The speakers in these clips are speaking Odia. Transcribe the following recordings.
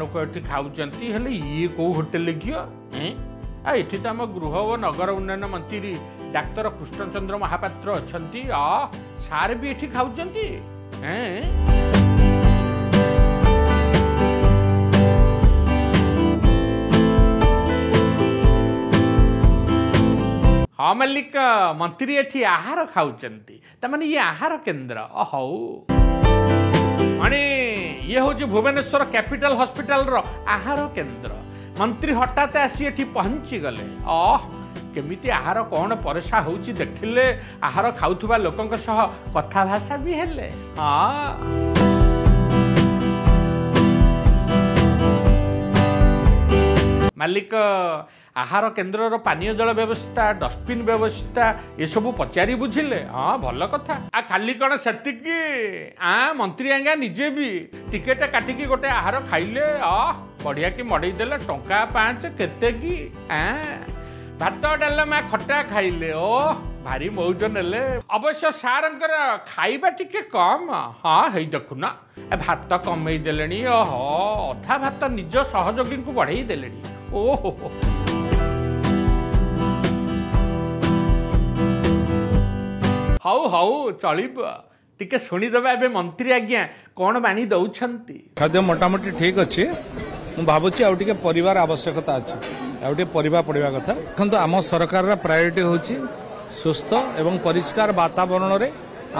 ଲୋକ ଏଠି ଖାଉଛନ୍ତି ହେଲେ ଇଏ କୋଉ ହୋଟେଲ ଘିଅ? ଏଁ? ଆ ଏଠି ତ ଆମ ଗୃହ ଓ ନଗର ଉନ୍ନୟନ ମନ୍ତ୍ରୀ ଡାକ୍ତର କୃଷ୍ଣଚନ୍ଦ୍ର ମହାପାତ୍ର ଅଛନ୍ତି। ଆ ସାର୍ ବି ଏଠି ଖାଉଛନ୍ତି? ହଁ। ମାଲିକ ମନ୍ତ୍ରୀ ଏଠି ଆହାର ଖାଉଛନ୍ତି ତାମାନେ ଇଏ ଆହାର କେନ୍ଦ୍ର। ଅ ହଉ। ମାନେ ଇଏ ହେଉଛି ଭୁବନେଶ୍ୱର କ୍ୟାପିଟାଲ ହସ୍ପିଟାଲର ଆହାର କେନ୍ଦ୍ର। ମନ୍ତ୍ରୀ ହଠାତ୍ ଆସି ଏଠି ପହଞ୍ଚିଗଲେ। ଅ କେମିତି ଆହାର କ'ଣ ପରସା ହେଉଛି ଦେଖିଲେ ଆହାର ଖାଉଥିବା ଲୋକଙ୍କ ସହ କଥାଭାଷା ବି ହେଲେ। ହଁ ମାଲିକ ଆହାର କେନ୍ଦ୍ରର ପାନୀୟ ଜଳ ବ୍ୟବସ୍ଥା ଡଷ୍ଟବିନ୍ ବ୍ୟବସ୍ଥା ଏସବୁ ପଚାରି ବୁଝିଲେ। ହଁ ଭଲ କଥା। ଆ ଖାଲି କ'ଣ ସେତିକି? ଆ ମନ୍ତ୍ରୀ ଆଜ୍ଞା ନିଜେ ବି ଟିକେଟ କାଟିକି ଗୋଟେ ଆହାର ଖାଇଲେ। ଅ ବଢ଼ିଆ କି ମଡ଼େଇ ଦେଲେ ଟଙ୍କା ପାଞ୍ଚ କେତେ କି? ଆ ଭାତ ଡାଲମା ଖଟା ଖାଇଲେ। ଓ ଭାରି ମଉଜ ନେଲେ। ଅବଶ୍ୟ ସାର୍ଙ୍କର ଖାଇବା ଟିକେ କମ୍। ହଁ ହେଇ ଦେଖୁନ। ଏ ଭାତ କମେଇ ଦେଲେଣି। ଓହୋ ଅଧା ଭାତ ନିଜ ସହଯୋଗୀଙ୍କୁ ବଢ଼େଇ ଦେଲେଣି। ଓହୋ। ହଉ ହଉ ଚଳିବ। ଟିକେ ଶୁଣିଦେବା ଏବେ ମନ୍ତ୍ରୀ ଆଜ୍ଞା କ'ଣ ବାଣୀ ଦଉଛନ୍ତି? ଖାଦ୍ୟ ମୋଟାମୋଟି ଠିକ୍ ଅଛି। ମୁଁ ଭାବୁଛି ଆଉ ଟିକେ ପରିବାର ଆବଶ୍ୟକତା ଅଛି। ଆଉ ଟିକେ ପରିବା ପଡ଼ିବା କଥା। ଦେଖନ୍ତୁ ଆମ ସରକାରର ପ୍ରାୟୋରିଟି ହେଉଛି ସୁସ୍ଥ ଏବଂ ପରିଷ୍କାର ବାତାବରଣରେ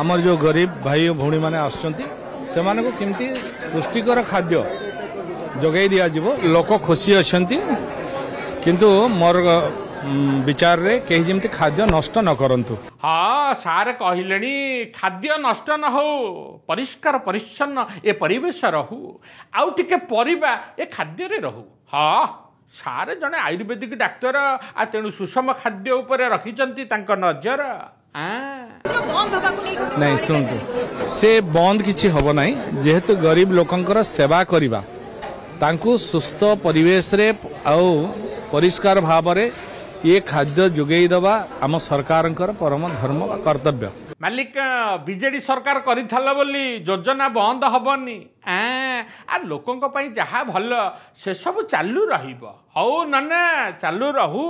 ଆମର ଯେଉଁ ଗରିବ ଭାଇ ଓ ଭଉଣୀମାନେ ଆସୁଛନ୍ତି ସେମାନଙ୍କୁ କେମିତି ପୁଷ୍ଟିକର ଖାଦ୍ୟ ଯୋଗାଇ ଦିଆଯିବ। ଲୋକ ଖୁସି ଅଛନ୍ତି। କିନ୍ତୁ ମୋର ବିଚାରରେ କେହି ଯେମିତି ଖାଦ୍ୟ ନଷ୍ଟ ନ କରନ୍ତୁ। ହଁ ସାର୍ କହିଲେଣି ଖାଦ୍ୟ ନଷ୍ଟ ନ ହଉ ପରିଷ୍କାର ପରିଚ୍ଛନ୍ନ ଏ ପରିବେଶ ରହୁ। ଆଉ ଟିକେ ପରିବା ଏ ଖାଦ୍ୟରେ ରହୁ। ହଁ ସାର୍ ଜଣେ ଆୟୁର୍ବେଦିକ ଡାକ୍ତର ଆଉ ତେଣୁ ସୁଷମ ଖାଦ୍ୟ ଉପରେ ରଖିଛନ୍ତି ତାଙ୍କ ନଜର। ନାଇଁ ଶୁଣନ୍ତୁ। ସେ ବନ୍ଦ କିଛି ହେବ ନାହିଁ। ଯେହେତୁ ଗରିବ ଲୋକଙ୍କର ସେବା କରିବା। ତାଙ୍କୁ ସୁସ୍ଥ ପରିବେଶରେ ଆଉ ପରିଷ୍କାର ଭାବରେ ଇଏ ଖାଦ୍ୟ ଯୋଗାଇ ଦେବା ଆମ ସରକାରଙ୍କର ପରମ ଧର୍ମ ବା କର୍ତ୍ତବ୍ୟ। ମାଲିକ ବିଜେଡି ସରକାର କରିଥିଲା ବୋଲି ଯୋଜନା ବନ୍ଦ ହବନି। ଆଁ ଲୋକଙ୍କ ପାଇଁ ଯାହା ଭଲ ସେସବୁ ଚାଲୁ ରହିବ। ହଉ ନନା ଚାଲୁ ରହୁ।